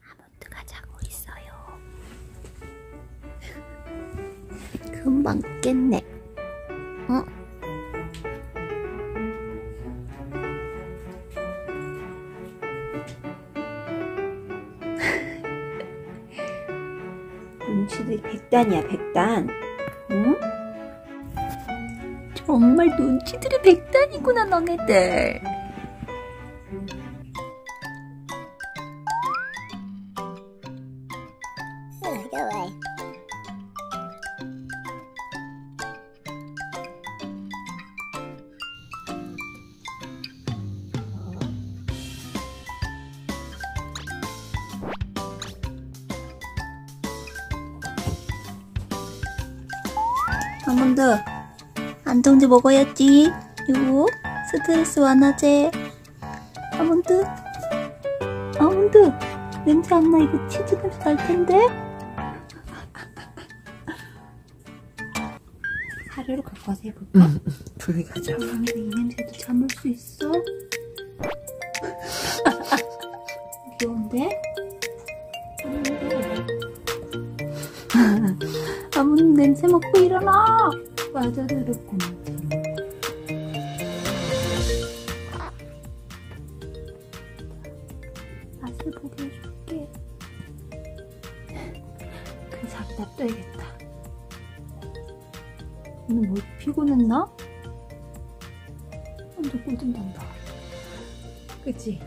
아몬드가 자고 있어요. 금방 깼네. 어? 눈치들이 백단이야, 백단. 응? 정말 눈치들이 백단이구나, 너네들. 아몬드, 안정제 먹어야지. 이거 스트레스 완화제. 아몬드, 아몬드, 냄새 안 나? 이거 치즈 냄새 날 텐데. 사료를 갖고 와서 해볼까? 응, 조용히 가자. 아몬드 이 냄새도 참을 수 있어? 귀여운데? 아몬드 냄새 맡고 일어나! 맞아 들었구나. 맛을 보게 해줄게. 그냥 자기 놔둬야겠다. 오늘 뭐 피곤했나? 완전 꿀좀 난다. 그치?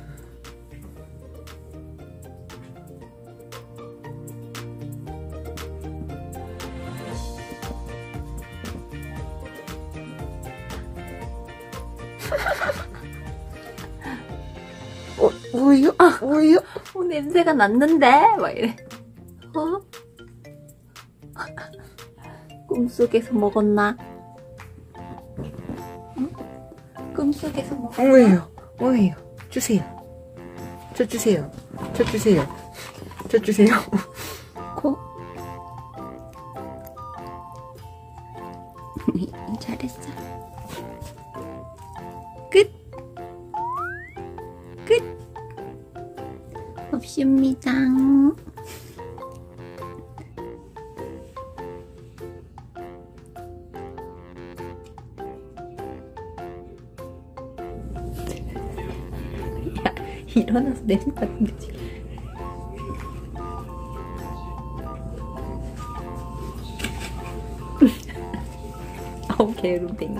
어, 우유? 아, 우유? 어, 냄새가 났는데? 막 이래. 어? 꿈속에서 먹었나? 응? 꿈속에서 먹었나? 우유, 우유. 주세요. 저 주세요. 저 주세요. 저 주세요. 코? 잘했어. 없습니다. 야, 일어나서 냄새 맡는 거지. 어우, 게으름뱅이.